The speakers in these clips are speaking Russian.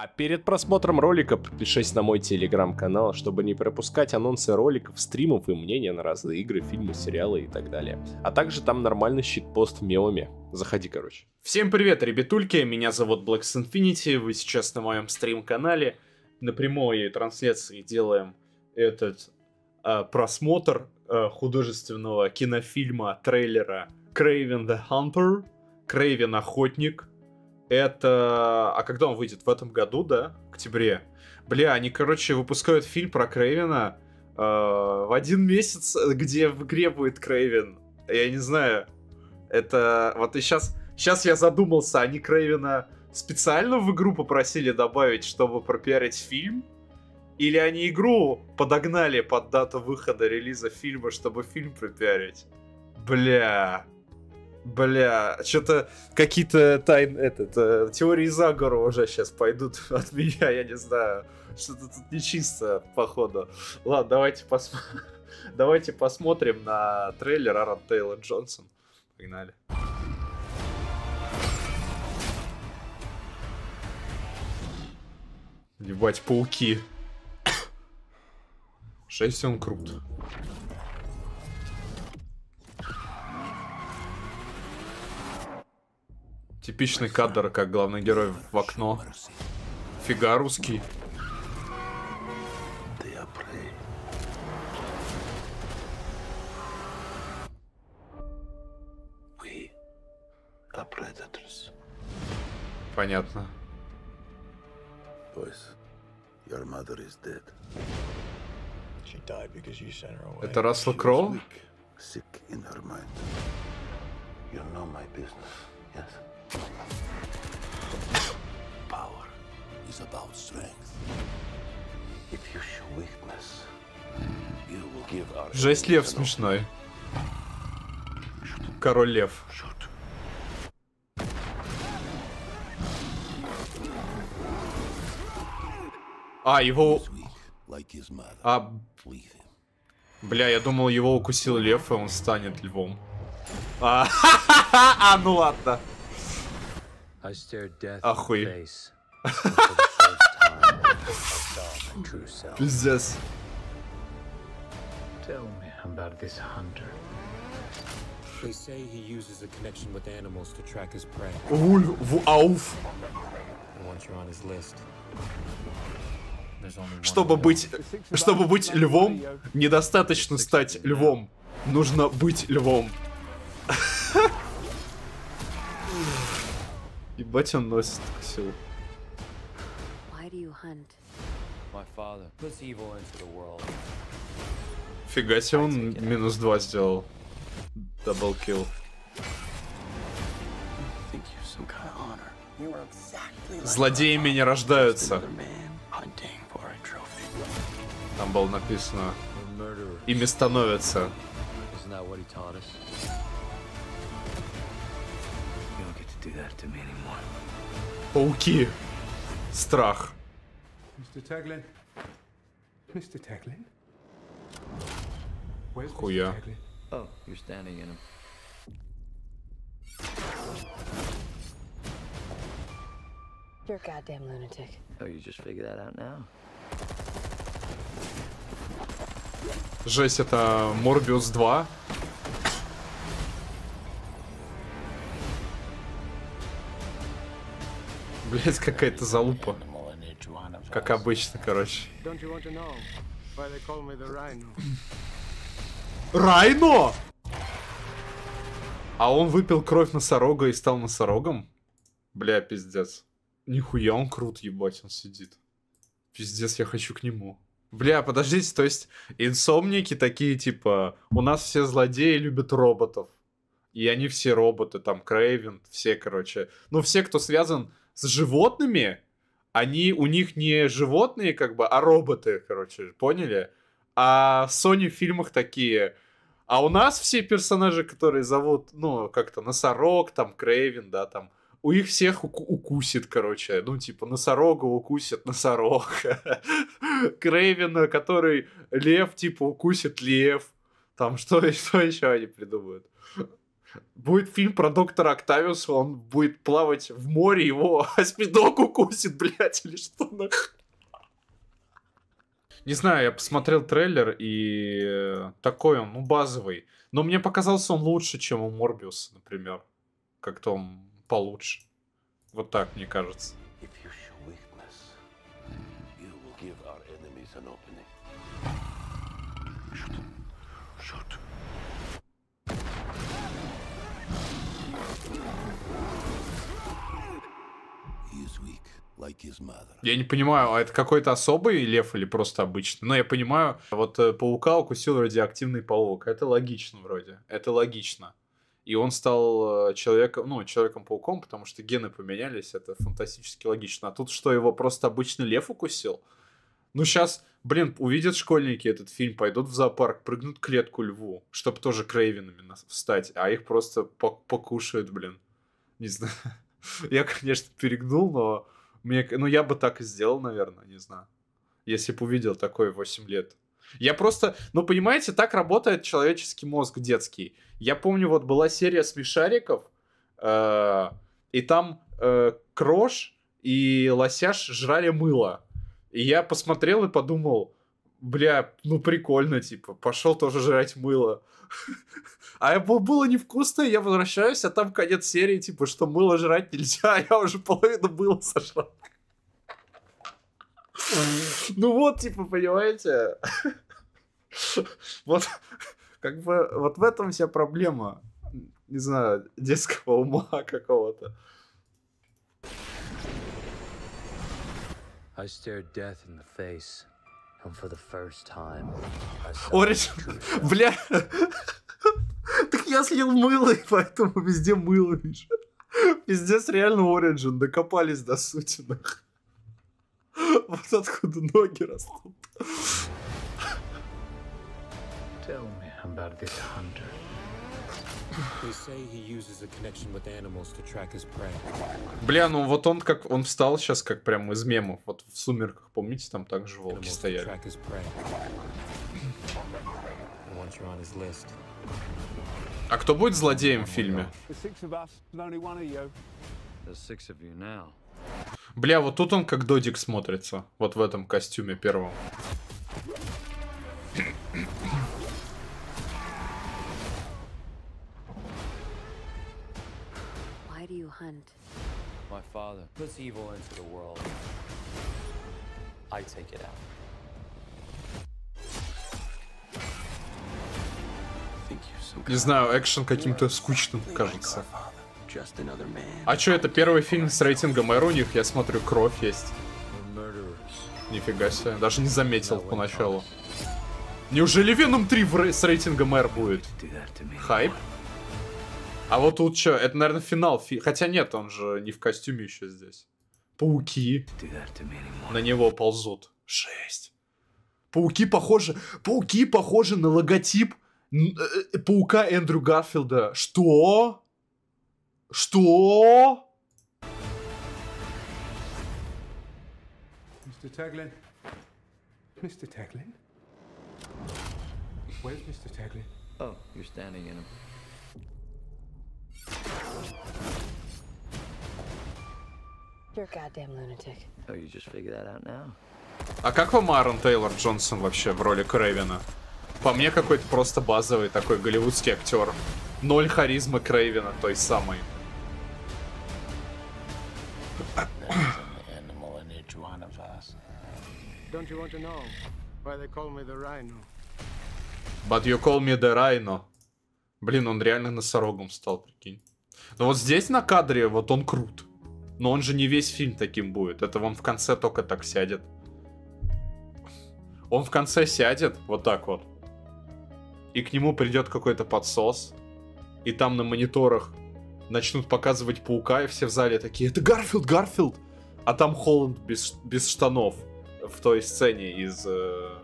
А перед просмотром ролика подпишись на мой телеграм-канал, чтобы не пропускать анонсы роликов, стримов и мнения на разные игры, фильмы, сериалы и так далее. А также там нормальный щитпост мемами. Заходи, короче. Всем привет, ребятульки, меня зовут Blacks Infinity, вы сейчас на моем стрим-канале. На прямой трансляции делаем этот э, просмотр э, художественного кинофильма, трейлера Craven the Hunter, Craven Охотник, это... А когда он выйдет? В этом году, да? В октябре. Бля, они, короче, выпускают фильм про Крейвена э, в один месяц, где в игре будет Крейвен. Я не знаю. Это... Вот и сейчас... Сейчас я задумался, они Крейвена специально в игру попросили добавить, чтобы пропиарить фильм? Или они игру подогнали под дату выхода релиза фильма, чтобы фильм пропиарить? Бля... Бля, что-то какие-то тайн, этот, э, теории заговора уже сейчас пойдут от меня, я не знаю. Что-то тут нечисто, походу. Ладно, давайте, пос... давайте посмотрим на трейлер Аарон Тейлор Джонсон. Погнали. Ебать, пауки. Шесть он крут. Типичный кадр, как главный герой в окно. Фига русский. Понятно. Это Рассел Кроу? You know my business, yes? Power is about strength. If you show weakness, you will give our Жесть лев смешной. Король лев. А, его... А... Бля, я думал, его укусил лев, и он станет львом. А, а ну ладно. Охуй. Пиздец. Tell me about this hunter. They say he uses a connection with animals to track his prey. Ульф, ауф. Чтобы быть, чтобы быть львом, недостаточно стать львом. Нужно быть львом. Ебать он носит силу. Фига себе он минус два сделал. Double kill. Злодеями не рождаются. Там было написано. Ими становятся. Пауки. Страх. Хуя. Oh, you're standing in him. You're a goddamn lunatic. Oh, you just figured that out now? Жесть, это Морбиус 2. Блять, какая-то залупа. Как обычно, короче. Райно! А он выпил кровь носорога и стал носорогом? Бля, пиздец. Нихуя он крут, ебать, он сидит. Пиздец, я хочу к нему. Бля, подождите, то есть инсомники такие, типа, у нас все злодеи любят роботов. И они все роботы, там, Крейвен, все, короче. Ну, все, кто связан с животными, они у них не животные, как бы, а роботы, короче, поняли? А в Sony фильмах такие. А у нас все персонажи, которые зовут, ну, как-то носорог, там, Крейвен, да, там, у их всех уку- укусит, короче. Ну, типа, носорога укусит носорог. Крейвена, который лев, типа, укусит лев. Там что, что еще они придумают? Будет фильм про доктора Октавиуса, он будет плавать в море, его осьминог укусит, блядь, или что нахуй. Не знаю, я посмотрел трейлер, и э, такой он, ну, базовый. Но мне показался он лучше, чем у Морбиуса, например. Как-то он получше. Вот так, мне кажется. Я не понимаю, а это какой-то особый лев или просто обычный? Но я понимаю, вот э, паука укусил радиоактивный паук. Это логично вроде. Это логично. И он стал э, человеком, ну, человеком-пауком, потому что гены поменялись. Это фантастически логично. А тут что, его просто обычный лев укусил? Ну, сейчас, блин, увидят школьники этот фильм, пойдут в зоопарк, прыгнут клетку льву, чтобы тоже крейвенами встать, а их просто покушают, блин. Не знаю. Я, конечно, перегнул, но мне, ну, я бы так и сделал, наверное, не знаю. Если бы увидел такое 8 лет. Я просто, ну, понимаете, так работает человеческий мозг детский. Я помню, вот была серия смешариков, э, и там э, Крош и Лосяш жрали мыло. И я посмотрел и подумал, бля, ну прикольно, типа, пошел тоже жрать мыло. А было невкусно, я возвращаюсь, а там конец серии, типа, что мыло жрать нельзя, а я уже половину мыла сожрал. Ну вот, типа, понимаете? Вот, как бы, вот в этом вся проблема, не знаю, детского ума какого-то. I stared death in the face, Орич, бля, так я съел мыло, и поэтому везде мыло, видишь. Пиздец, реально Origin, докопались до сути, нах. Вот откуда ноги растут. Tell me about this hunter. Бля, ну вот он как он встал сейчас как прям из мемов. Вот в сумерках, помните, там также волки стояли. А кто будет злодеем в фильме? Бля, вот тут он как Додик смотрится. Вот в этом костюме первом. Hunt? My father puts evil into the world. I take it out. Не знаю, экшен каким-то скучным кажется. А чё, это первый фильм с рейтингом R у них? Я смотрю, кровь есть. Нифига себе, даже не заметил поначалу. Неужели Веном 3 в, с рейтингом R будет? Хайп? А вот тут что? Это, наверное, финал. Фи... Хотя нет, он же не в костюме еще здесь. Пауки на него ползут. Шесть. Пауки похожи... Пауки похожи на логотип э, э, паука Эндрю Гарфилда. Что? Что? Mr. Taglin? Mr. Taglin? Where's Mr. Taglin? Oh, you're standing in him. А как вам Аарон Тейлор Джонсон вообще в роли Крейвена? По мне какой-то просто базовый такой голливудский актер. Ноль харизмы Крейвена, той самой. But you call me the Rhino. Блин, он реально носорогом стал, прикинь. Но вот здесь на кадре вот он крут. Но он же не весь фильм таким будет. Это он в конце только так сядет. Он в конце сядет вот так вот. И к нему придет какой-то подсос. И там на мониторах начнут показывать паука, и все в зале такие, это Гарфилд, Гарфилд! А там Холланд без, без штанов в той сцене из э,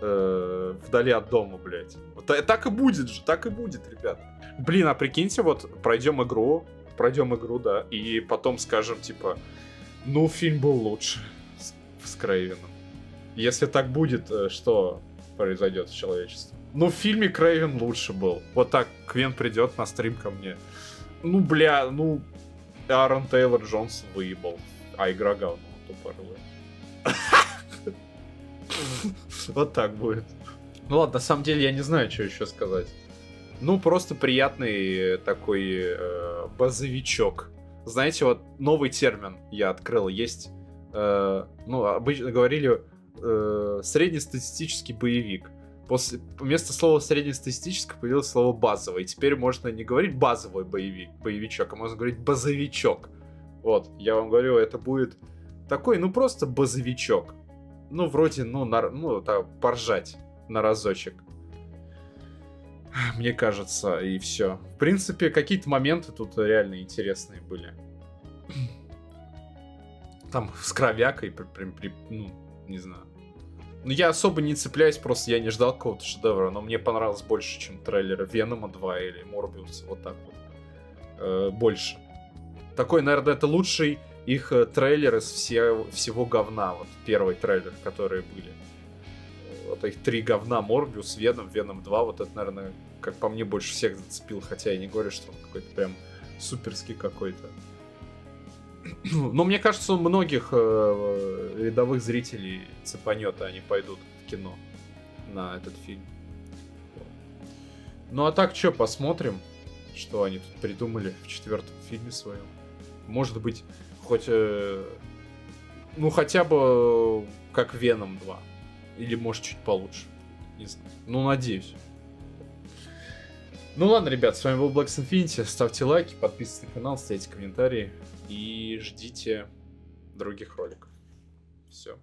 э, «Вдали от дома», блядь. Вот, так и будет же, так и будет, ребят. Блин, а прикиньте, вот пройдем игру, пройдем игру, да, и потом скажем, типа, ну, фильм был лучше с, с Крейвеном. Если так будет, э, что произойдет с человечеством? Ну, в фильме Крейвен лучше был. Вот так Квен придет на стрим ко мне. Ну, бля, ну, Аарон Тейлор Джонс выебал. А игра говно, тупорылая. Вот так будет. Ну ладно, на самом деле я не знаю, что еще сказать. Ну, просто приятный такой э, базовичок. Знаете, вот новый термин я открыл. Есть, э, ну, обычно говорили э, среднестатистический боевик. После, вместо слова среднестатистическое появилось слово базовый. Теперь можно не говорить базовый боевик, боевичок, а можно говорить базовичок. Вот, я вам говорю, это будет такой, ну, просто базовичок. Ну, вроде, ну, на, ну, так, поржать на разочек. Мне кажется, и все. В принципе, какие-то моменты тут реально интересные были. Там с кровякой, прям, ну, не знаю. Ну, я особо не цепляюсь, просто я не ждал какого-то шедевра, но мне понравилось больше, чем трейлеры Венома 2 или Морбиуса, вот так вот. Э, больше. Такой, наверное, это лучший их э, трейлер из все, всего говна, вот первый трейлер, которые были вот их три говна, Морбиус, Веном, Веном 2, вот это, наверное, как по мне, больше всех зацепил, хотя я не говорю, что он какой-то прям суперский какой-то. Но мне кажется, у многих э, рядовых зрителей цепанет, и они пойдут в кино на этот фильм. Ну а так что, посмотрим, что они тут придумали в четвертом фильме своем. Может быть, хоть... Э, ну хотя бы как Веном 2. Или может чуть получше. Не знаю. Ну, надеюсь. Ну ладно, ребят, с вами был Black Infinity. Ставьте лайки, подписывайтесь на канал, ставьте комментарии и ждите других роликов. Все.